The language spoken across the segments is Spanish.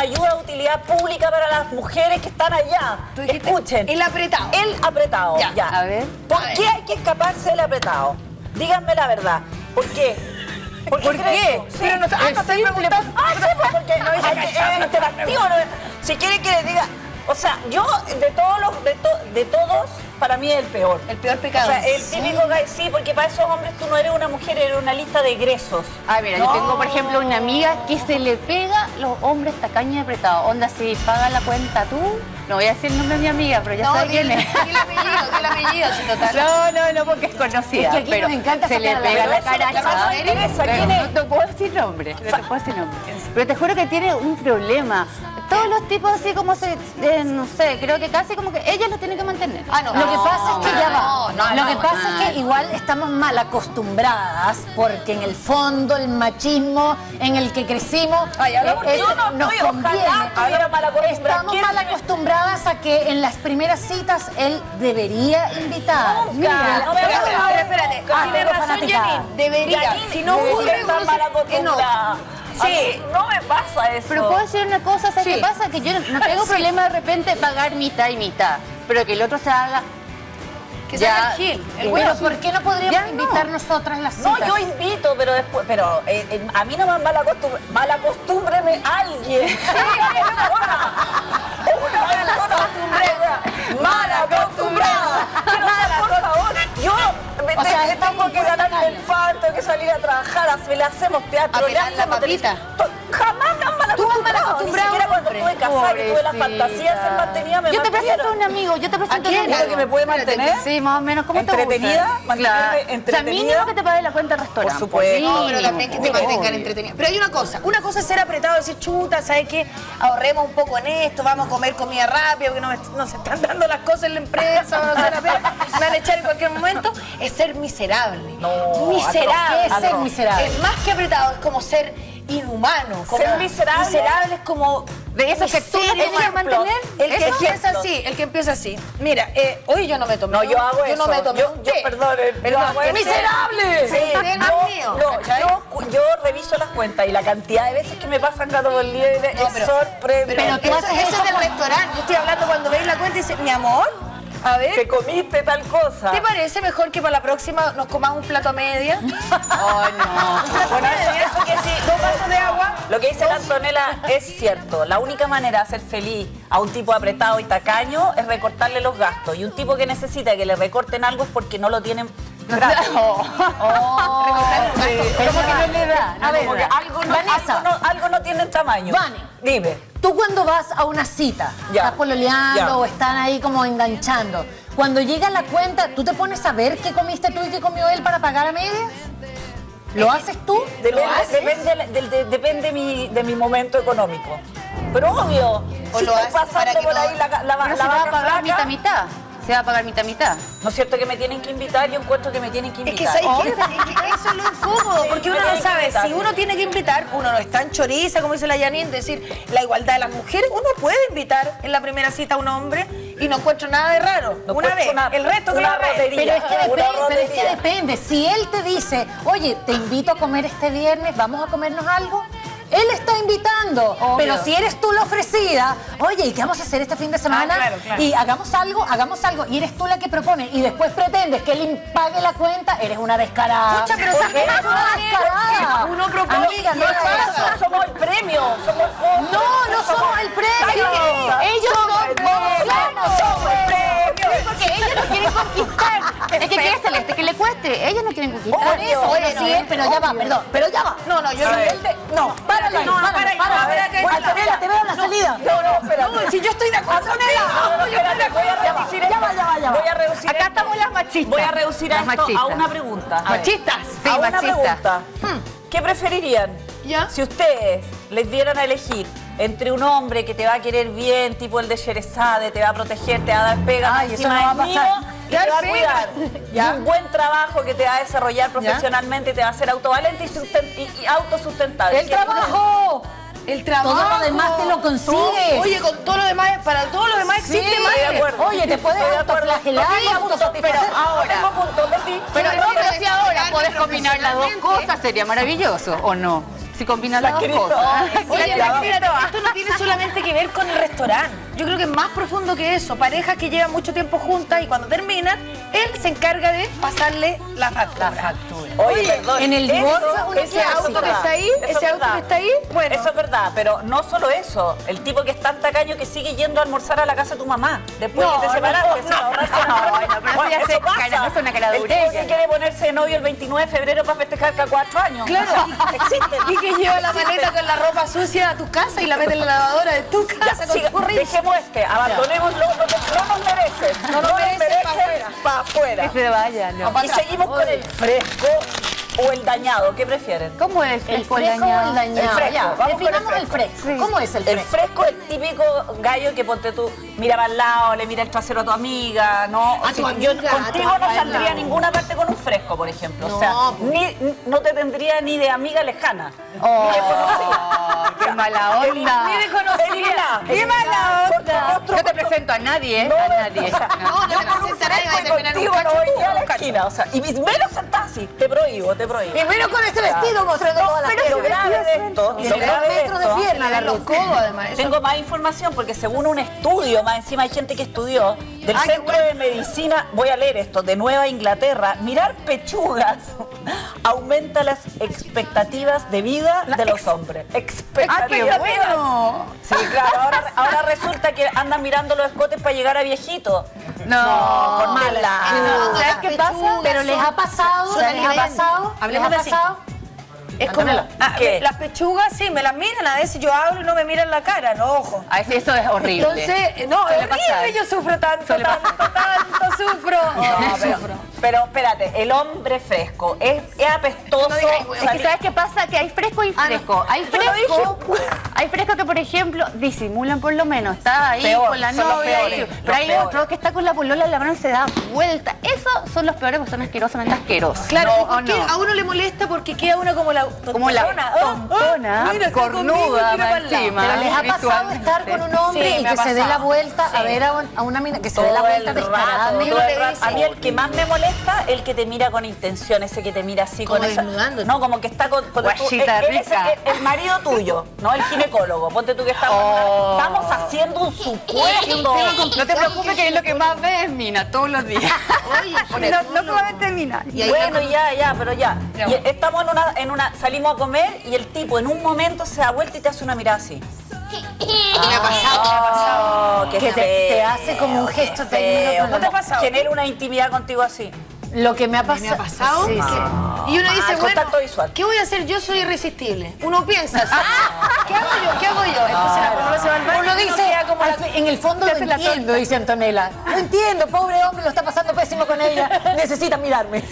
una ayuda de utilidad pública para las mujeres que están allá. Escuchen. el apretado. El apretado, Ya, ya. a ver. ¿Por A ver. qué hay que escaparse del apretado? Díganme la verdad. ¿Por qué? ¿Por qué? ¿Por creen qué? eso? Sí. Pero no- ah, no Es estoy preguntando. Ah, sí, pues, porque no es, es interactivo. ¿no? Si quiere que le diga... O sea, yo de todos los... De, to- de todos, para mí es el peor. El peor pecado. O sea, el típico sí, porque para esos hombres tú no eres una mujer, eres una lista de egresos. Ay, mira, yo tengo, por ejemplo, una amiga que se le pega los hombres tacaños y apretados. Onda, si paga la cuenta tú, no voy a decir el nombre de mi amiga, pero ya no, sabe quién es. dile apellido, dile apellido, sí, total. No, no, no, porque es conocida. Es que aquí pero nos encanta se le pega la cara. No te puedo decir nombre, no te puedo decir nombre. Pero te juro que tiene un problema. Todos los tipos así como se, eh, no sé, creo que casi como que ella lo tiene que mantener. Ah, no. Lo que pasa es que ya va. No, no, Lo no, que pasa no. es que igual estamos mal acostumbradas porque en el fondo el machismo en el que crecimos Ay, ahora porque es- yo no nos estoy, conviene. mal. Estamos ¿Quién mal acostumbradas a que en las primeras citas él debería invitar. Nunca. No me Espérate, espérate, Ah, tiene razón. Janine, debería. Janine, Si no debería estar mal eh, no. Acostumbrada. Sí. A mí no me pasa eso. Pero puedo decir una cosa, ¿sabes Sí. qué pasa? Que yo no- no tengo problema de repente pagar mitad y mitad, pero que el otro se haga Que Ya. sea el Gil. El Pero ¿por qué no podríamos no. invitar nosotras las No, citas? yo invito, pero después, pero eh, eh, a mí no me mal acostumbre, mal acostúmbreme a alguien. Sí, una, una persona mal acostumbrada. Pero, o sea, por favor, yo me O sea, está tengo que ganar el pan, tengo que salir a trabajar, le hacemos teatro, le Apelar la hacemos papita. Jamás mal acostumbrado. Ni siquiera cuando estuve casada, que tuve la Pobrecita. fantasía de ser mantenida, me Yo te presento a un amigo, yo te presento ¿A a un amigo que me puede mantener. Sí, más o menos. ¿Cómo te ¿Entretenida? ¿Mantenerme Claro. O sea, entretenida? mínimo que te pague la cuenta del restaurante. Por supuesto. No, pero también que te mantengan entretenido. Pero hay una cosa, una cosa es ser apretado, decir, chuta, ¿sabes qué? Ahorremos un poco en esto, vamos a comer comida rápida, porque no, no se están dando las cosas en la empresa, vamos a hacer la pega, me van a echar en cualquier momento. Es ser miserable. No, miserable. ¿qué es ser miserable? Es más que apretado, es como ser inhumano. Como Ser miserable. Miserable es como... De eso que tú no miseria, tienes que mantener. El que empieza así, el que empieza así. Mira, eh, hoy yo no me tomé. No, yo hago yo eso. no me tomé yo, yo, perdón, eh, yo hago ese- ¡Miserable! Sí, no no, yo, yo reviso las cuentas y la cantidad de veces que me pasan gato por liebre No, es sorprendente. Pero tú haces eso eso del restaurante. Yo estoy hablando cuando veis la cuenta y dices, mi amor, a ver, que comiste tal cosa. ¿te parece mejor que para la próxima nos comamos un plato a media? Oh, no. Lo que dice la Antonella es cierto. La única manera de hacer feliz a un tipo apretado y tacaño es recortarle los gastos. Y un tipo que necesita que le recorten algo es porque no lo tienen gratis. Como que no le da. A ver, algo no, Vanessa. algo no, algo no tiene tamaño. Vane. Dime. Tú cuando vas a una cita, Ya. estás pololeando Ya. o están ahí como enganchando, cuando llega la cuenta, ¿tú te pones a ver qué comiste tú y qué comió él para pagar a medias? ¿Lo haces tú? Depende, ¿Lo haces? depende, de, depende mi, de mi momento económico. Pero obvio, O si lo estoy pasando por no- ahí la, la, la, Pero se va a pagar mitad mitad. Se va a pagar mitad mitad. ¿No es cierto que me tienen que invitar? Yo encuentro que me tienen que Es que, invitar. ¿sabes qué? Es que eso es lo incómodo, porque uno no sabe, invitar. si uno tiene que invitar, uno no es tan choriza, como dice la Janine, decir la igualdad de las mujeres, uno puede invitar en la primera cita a un hombre y no encuentro nada de raro. No una vez, una- el resto que rotería. Pero es, que depende, pero es que depende. Si él te dice, oye, te invito a comer este viernes, vamos a comernos algo. Él está invitando, pero si eres tú la ofrecida, oye, ¿y qué vamos a hacer este fin de semana? Ah, claro, claro. Y hagamos algo, hagamos algo, y eres tú la que propone, y después pretendes que él pague la cuenta, eres una descarada. Pucha, pero ¿sabes eres una descarada. Uno propone Amiga, no eso. Somos el premio, somos No, no somos el premio. Conquistar. Es que quiere celeste, que le cueste. Ellos no quieren conquistar. Por eso, Oye, pero pero ya va, perdón, pero ya va. No, no, yo no. No, párale, No, párale, párale. Antonella, te veo la salida. No, no, espérate. No, si yo estoy de acuerdo con él. No, no, espérate, voy a reducir Ya va, ya va, ya va. Voy a reducir Acá estamos las machistas. Voy a reducir a esto a una pregunta. Machistas. Sí, a una pregunta. ¿Qué preferirían? Ya. Si ustedes les dieran a elegir entre un hombre que te va a querer bien, tipo el de Sherezade, te va a proteger, te va a dar pega, Ay, encima eso no va a pasar. mío, y te va a cuidar. Y un buen trabajo que te va a desarrollar profesionalmente, te va a hacer autovalente y, y- y autosustentable. ¡El ¿Qué- trabajo! El trabajo. Todo lo demás te lo consigues. Oye, con todo lo demás, para todo lo demás Sí, existe más. Estoy de acuerdo. Oye, te puedes autoflagelar y autosatisfacer. Pero ahora. Pero no, pero si ahora puedes combinar las dos cosas, sería maravilloso, ¿o no? Si combina las dos cosas. Oye, Ya, esto no tiene solamente que ver con el restaurante. Yo creo que es más profundo que eso. Parejas que llevan mucho tiempo juntas y cuando terminan, él se encarga de pasarle la factura. La factura. Oye, perdón, en el divorcio ese auto que está ahí, Eso ese es auto que está ahí, bueno. Eso es verdad, pero no solo eso. El tipo que es tan tacaño que sigue yendo a almorzar a la casa de tu mamá después No, que te no, separaste. no, no, una- bueno, eso pasa. cara, no es una cara El tipo que quiere ponerse de novio el 29 de febrero para festejar cada cuatro años. Claro. existe. Y que lleva la maleta con la ropa sucia a tu casa y la mete en la lavadora de tu casa con siga, tu dejemos este, abandonémoslo, no, no nos merece. No nos merece, merece pa' afuera. para afuera. Que se vaya, ¿no? Y seguimos con el fresco o el dañado. ¿Qué prefieren? ¿Cómo es ¿El fresco fresco o el dañado? El fresco, Ya, vamos con el definamos el fresco. fresco. ¿Cómo es el El fresco? fresco es el típico gallo que ponte tú, mira para al lado, le mira el trasero a tu amiga, ¿no? A tu yo amiga, a tu contigo no saldría a ninguna parte con un fresco, por ejemplo. o sea, No, ni, no te tendría ni de amiga lejana. Oh, qué mala onda. Ni de conocida. Elimina. ¡Qué mala onda! No te presento a nadie, ¿eh? No, a no, nadie. No, no te presentaré, vas a terminar un no voy a tú, la un cacho. esquina. O sea, y menos así. Te prohíbo, te prohíbo. Y menos con ese vestido mostrando todas las Pero lo piernas. grave de esto, Y lo el grave de metro de pierna, la codos, además. Tengo más información porque según un estudio, más encima hay gente que estudió, del Ah, Centro de Medicina, voy a leer esto, de Nueva Inglaterra, mirar pechugas aumenta las expectativas de vida de los hombres. Expectativas. ¡Ah, qué bueno! Sí, claro, ahora, ahora resulta que andan mirando los escotes para llegar a viejito. No, por mala. No, ¿Sabes qué pasa? Pero les ha pasado, les ha pasado, les Hablemos ha pasado. Es como ah, las pechugas, sí, me las miran. A veces yo hablo y no me miran la cara, los ojos. Ay, sí, eso es horrible. Entonces, no, es pasar. horrible, yo sufro tanto, Suele tanto, tanto sufro. No, pero, pero espérate, el hombre fresco es, es apestoso. No digas, Es que ¿sabes qué pasa? Que hay fresco y Ah, no. fresco. Hay Yo lo fresco, hay fresco que, por ejemplo, disimulan por lo menos. Está ahí Peor, con la novia. peores, y- los pero hay peores. otro que está con la polola en la mano y se da vuelta. Esos son los peores porque son asquerosamente asquerosos. Claro, No, ¿y por ¿o qué no? a uno le molesta porque queda uno como la Como la tontona? Ah, tontona, ah, mira, conmigo cornuda lado. encima. Pero les ha pasado estar con un hombre Sí, y que se dé la vuelta a ver a, un- a una mina, que se dé la vuelta dice- A mí el que más me molesta, el que te mira con intención, ese que te mira así Como con esa. No, como que está con. con Guachita él- él es rica. el, el marido tuyo, no el ginecólogo. Ponte tú que estamos, Oh. estamos haciendo un supuesto. No te preocupes que es lo que más ves, Mina, todos los días. Oye, no, no solamente Mina. Y Bueno, ya, ya, pero ya. Ya. Y estamos en una, en una, salimos a comer y el tipo en un momento se da vuelta y te hace una mirada así. Me ha pasado, me ha pasado. Oh, qué Que te- te hace como un gesto, te- feo. ¿no te ha pasado? Genera una intimidad contigo así. Lo que me ha pasado. Me ha pasado. Sí, sí. Y uno dice, Ah, bueno, contacto visual. ¿qué voy a hacer? Yo soy irresistible. Uno piensa, así, ¿qué hago yo? ¿Qué hago yo? Entonces se va al baño Uno dice, como la- en el fondo lo entiendo, dice Antonella. No entiendo, pobre hombre, lo está pasando pésimo con ella. Necesita mirarme.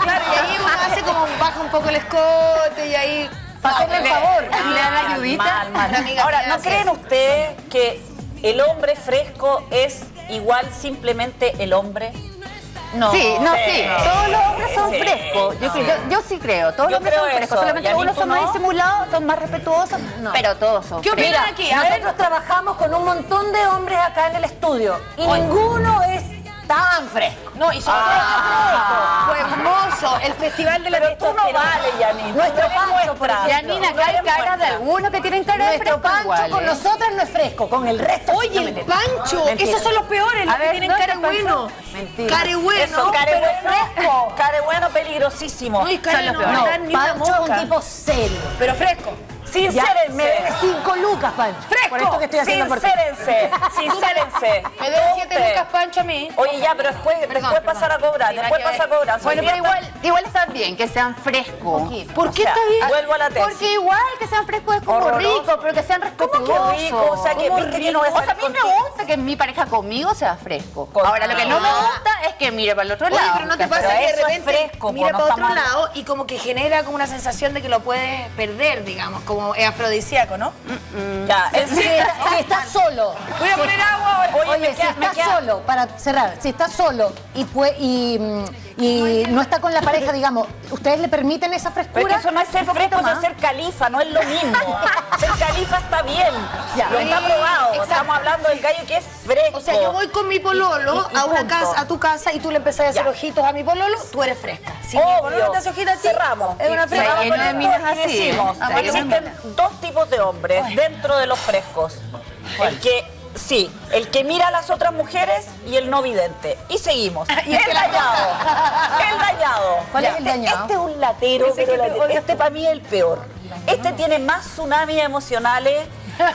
Claro, y ahí uno hace como baja un poco el escote y ahí... Para hacerle el favor. Y le da la ayudita. mal, mal. Amiga Ahora, ¿no creen ustedes que el hombre fresco es igual simplemente el hombre? No. Sí, no, Sí. sí. Todos los hombres son Sí. frescos. Yo, sí- yo, yo sí creo. Todos Yo los hombres son frescos. eso. Solamente Yanni, unos ¿tú son no? más disimulados, son más respetuosos, pero todos son ¿Qué opinan aquí? A ver, Nosotros trabajamos con un montón de hombres acá en el estudio y ninguno es tan fresco. No, y sobre todo fue hermoso el festival de la Pero tú no vales, Yanni. Nuestro Pancho, por. Yanina, acá hay caras de algunos que tienen cara de Nuestro fresco Pancho igual, con ¿eh? nosotros no es fresco, con el resto. Oye, el. Pancho, Mentira. esos son los peores, los A que ver, tienen ¿no pasó? bueno. Mentira. Care bueno, Eso, care pero bueno, fresco. care bueno, peligrosísimo. No, y care Son los no, peores. no, Pancho es un tipo serio. Pero fresco. Ya, Sincérense. me debe cinco lucas, Pancho. Fresco. Por esto que estoy haciendo por ti. Sincérense. Sincérense. Me debe siete lucas Pancho a mí. Oye, ya, pero después, después pasar a cobrar. Después nada que pasa a cobrar. Bueno, pero igual, igual está bien que sean frescos. ¿Por qué O sea, está bien? Vuelvo a la tesis. Porque igual que sean frescos es como Horroroso. rico, pero que sean ¿Cómo respetuosos. que rico? O sea, que ¿Cómo viste que no rico? O sea, a mí me gusta que mi pareja conmigo sea fresco. Con- Ahora, lo que no me Ah. gusta es que mire para el otro Oye, lado. pero no te pasa que de eso es repente fresco, mira no para otro lado y como que genera como una sensación de que lo puedes perder, digamos, como es afrodisíaco, ¿no? Ya, en Si, estás solo. Voy a poner agua. Oye, Oye, me si queda- estás solo, para cerrar, si estás solo y, y, mm, y no está con la pareja, digamos, ¿ustedes le permiten esa Pero es frescura? que eso no es ser fresco, eso es ser califa, no es lo mismo. ser califa está bien, Ya. lo está probado. exacto. Estamos hablando del gallo que es fresco. O sea, yo voy con mi pololo Y- y- y a una casa, a tu casa y tú le empezás a hacer Ya. ojitos a mi pololo, tú eres fresca. Si Obvio. mi pololo te hace ojitos a ti, cerramos. es una fresca. minas y así. Ah, existen dos tipos de hombres dentro de los frescos. El que, sí, el que mira a las otras mujeres y el no vidente. Y seguimos. Y el dañado. El dañado. ¿Cuál es el Este- dañado? Este es un latero, pero latero. este para mí es el peor. Este tiene más tsunamis emocionales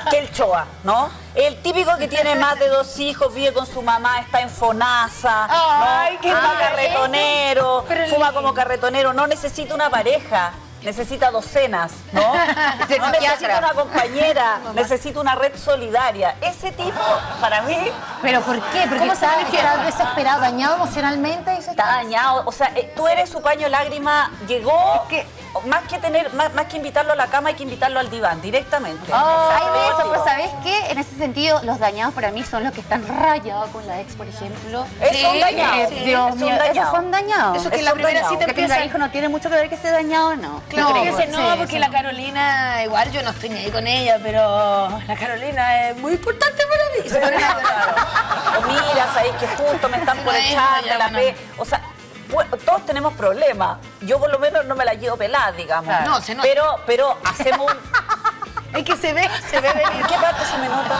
que el Choa, ¿no? El típico que tiene más de dos hijos, vive con su mamá, está en Fonasa, Ay, ¿no? qué fuma mal. carretonero, fuma como carretonero, no necesita una pareja. Necesita docenas, ¿no? No necesita una compañera, necesita una red solidaria. Ese tipo, para mí, ¿Pero por qué? Porque está, está desesperado, dañado emocionalmente. está dañado. O sea, eh, tú eres su paño lágrima, llegó, que- más que tener, más, más que invitarlo a la cama, hay que invitarlo al diván directamente. Oh, hay de eso, pues ¿sabes qué? En ese sentido, los dañados para mí son los que están rayados con la ex, por ejemplo. Es un dañado. Eh, sí, Dios es un mío, dañado. esos son dañados. Eso que Es la primera dañado. cita que tenga empieza... hijo no tiene mucho que ver que esté dañado o no. Claro, no, sí, porque sí. la Carolina, igual yo no estoy ni ahí con ella, pero la Carolina es muy importante para mí. A llorar. O mira, sabéis que justo me están por No echar no, de la bueno. pe... O sea, todos tenemos problemas. Yo por lo menos no me la llevo pelada, digamos. Claro. No, se nota. Pero, pero hacemos un... Es que se ve, se ve venir. ¿En qué parte se me nota?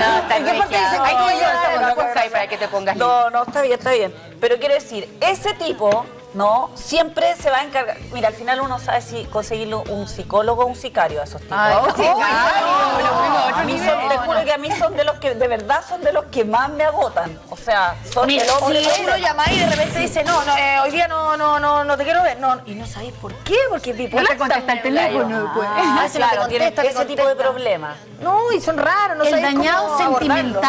No, está ¿En qué parte dice, Hay que "Ay, llevar ay, a ay, cosa ahí para que te pongas No, no, está bien, está bien. Pero quiero decir, ese tipo, ¿no? Siempre se va a encargar. Mira, al final uno sabe si conseguirle un psicólogo o un sicario a esos tipos. Ay, Oh, sí, claro, lo fuimos a mí son, te juro que a mí son de los que, de verdad, son de los que más me agotan. O sea, son Mira, el hombre. si uno llama y de repente dice, no, no eh, hoy día no, no, no, no te quiero ver. No, y no sabéis por qué, porque es No bipolar. te contesta el teléfono, pues. Ah, claro, tiene ese tipo de problemas. No, y son raros, no el cómo dañado abordarlo.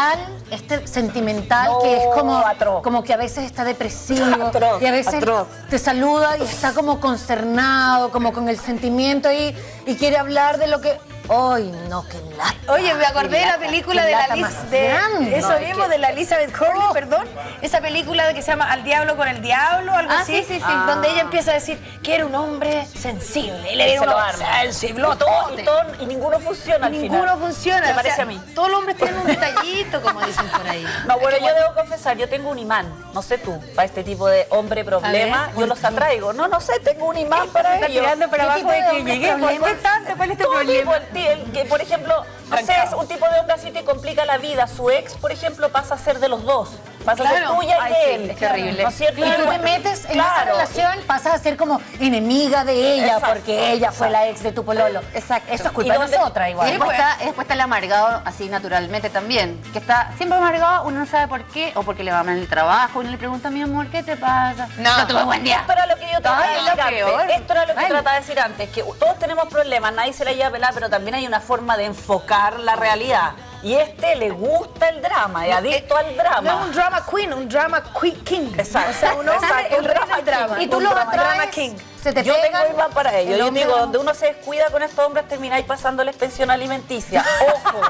Este sentimental No, que es como, atroz. como que a veces está depresivo Atroz, y a veces atroz. te saluda y está como consternado, como con el sentimiento ahí y quiere hablar de lo que. ¡Ay, no, qué lata! Oye, me acordé de la película de la Liz, de eso No, mismo, que- de la Elizabeth Hurley, perdón. Esa película que se llama Al diablo con el diablo, algo Ah, así. sí, sí, sí. Donde ella empieza a decir que era un hombre sensible. Y le lo uno, sensible, Y, todo- y todo- y ninguno funciona al Ninguno final. funciona. Me o parece sea, a mí. Todos los hombres tienen un detallito, como dicen por ahí. No, bueno, yo debo confesar, yo tengo un imán, no sé tú, para este tipo de hombre problema, yo los atraigo. No, no sé, tengo un imán para Está ellos. tirando para ¿Qué abajo de que llegué. ¿Por problema? Tanto? ¿Cuál es tu problema? tipo, el, que, por ejemplo, no sé, es un tipo de hombre así te complica la vida. Su ex, por ejemplo, pasa a ser de los dos. Pasa a ser Claro. tuya y de él. Terrible. ¿No es cierto? Y tú te metes en esa relación, pasas a ser como enemiga de ella Exacto. porque ella fue la ex de tu pololo. Exacto. Eso es ¿Y culpa de nosotras Y igual. después está, después está el amargado así naturalmente también, que está siempre amargado, uno no sabe por qué, o porque le va mal en el trabajo, uno le pregunta, mi amor, ¿qué te pasa? No. tuve buen día. Esto era lo que yo trataba de decir antes. Esto era lo que Ay. trataba de decir antes, que todos tenemos problemas, nadie se la lleva a pelar, pero también hay una forma de enfocar la realidad. Y este le gusta el drama, es adicto al No es drama. un drama queen, un drama queen king. Exacto. O sea, un hombre, Exacto, el drama del drama. king. Y tú drama- atraes, drama king. se te Yo tengo imán para ello. el Yo digo, donde uno se descuida con estos hombres, termináis pasándoles pensión alimenticia. Ojo,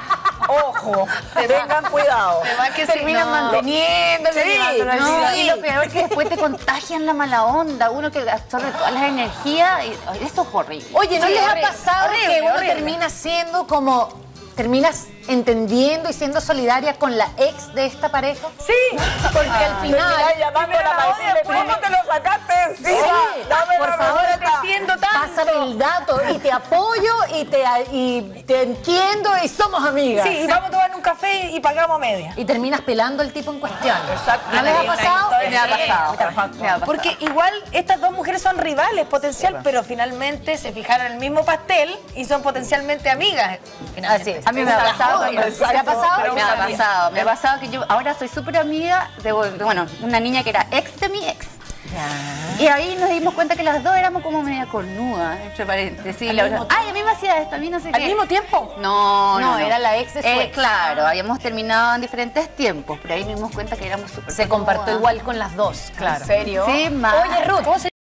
ojo, tengan cuidado. Te va que sí, Terminan no. Sí, no, día. sí. y lo peor es que después te contagian la mala onda, uno que absorbe todas las energías, y eso es horrible. Oye, ¿no Sí, les horrible, ha pasado horrible, que uno horrible. termina siendo como, terminas entendiendo y siendo solidaria con la ex de esta pareja? Sí. Porque al final... Termináis llamándola para decirle, ¿cómo te lo sacaste encima? Sí, Dame por la favor, te entiendo tanto. Pásame el dato y te apoyo y te, y te entiendo y somos amigas. Sí, y vamos a tomar un café y pagamos media. Y terminas pelando al tipo en cuestión. Exacto. ¿No les ha pasado? Me ha pasado. Me ha pasado. Porque igual estas dos mujeres son rivales potencial, pero finalmente se fijaron en el mismo pastel y son potencialmente amigas. finalmente. Así es. A mí me ha pasado, Exacto, ¿te ha pasado? Me ha pasado, me ha pasado que yo ahora soy súper amiga de, bueno, una niña que era ex de mi ex. Y ahí nos dimos cuenta que las dos éramos como media cornudas, entre paréntesis. La Ay, a mí me hacía esto, a mí no sé ¿Al qué. mismo tiempo? No, no, No, era la ex de su Eh, ex. Claro, habíamos terminado en diferentes tiempos, pero ahí nos dimos cuenta que éramos súper Se compartió igual con las dos, claro. ¿En serio? Sí, más. Oye, Ruth, ¿cómo se